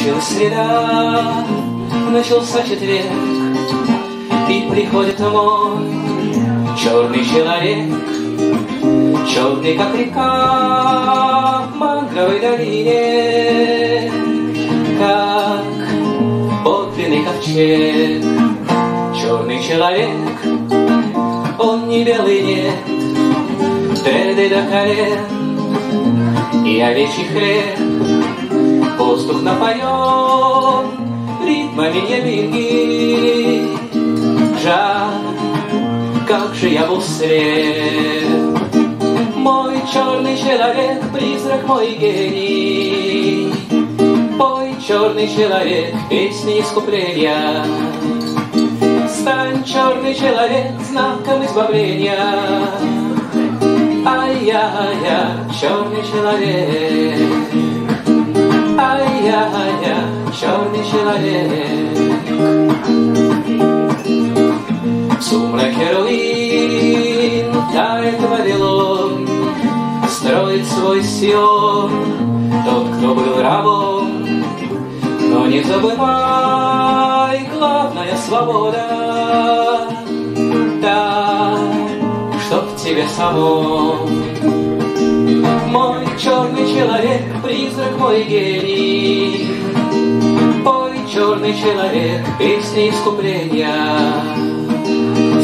Идет среда, начался четверг, И приходит мой черный человек, Черный, как река в мангровой долине, Как подлинный ковчег. Черный человек, он не белый, нет, Треды до колен и овечий хлеб, Воздух напоен ритмами небеги. Жаль, как же я был слеп. Мой черный человек, призрак мой гений. Пой, черный человек, песни искупления. Стань, черный человек, знаком избавления. Ай-я-я, черный человек. Ай-я-я, черный человек. В сумраке руин тает Вавилон, Строит свой Сион тот, кто был рабом. Но не забывай, главная свобода, та, что в тебе самом. Мой черный человек, призрак мой гений, Пой, черный человек, песни искупления.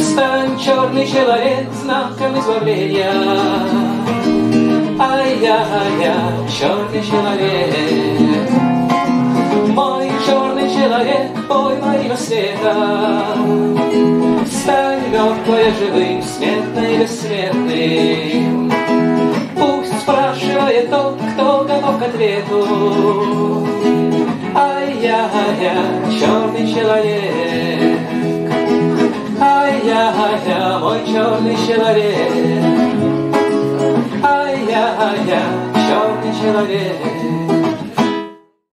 Стань, черный человек, знаком избавления. Ай-я-я, черный человек. Мой черный человек, пой моего света. Стань мертвое живым, смертный бессмертным. Ответу. Ай-я-я, черный человек. Ай-я-я, мой черный человек. Ай-я-я, черный человек.